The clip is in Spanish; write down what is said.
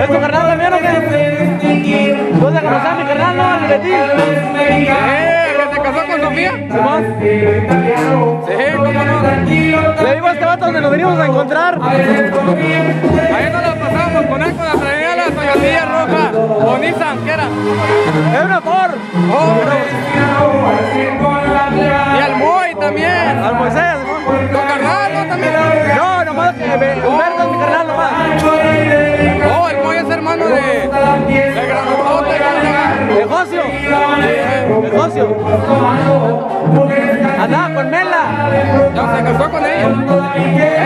¿Es tu carnal también o qué? ¿Tú te conoces a mi carnal, no? ¿Al Betín? ¿Eh? ¿Que se casó con Sofía? ¿Simón? Sí, cómo no. Le digo a este vato donde nos venimos a encontrar. Ahí nos la pasamos con él con la traía la zagatilla roja. O Nissan, ¿qué era? Es una Ford. Oh, y al Moy también. Al Moisés. Me- Humberto es mi carnal nomás. Oh, el Moy es hermano de. De Granotote. De Jocio. De Jocio. Andaba con Mela. Ya se casó con. Ella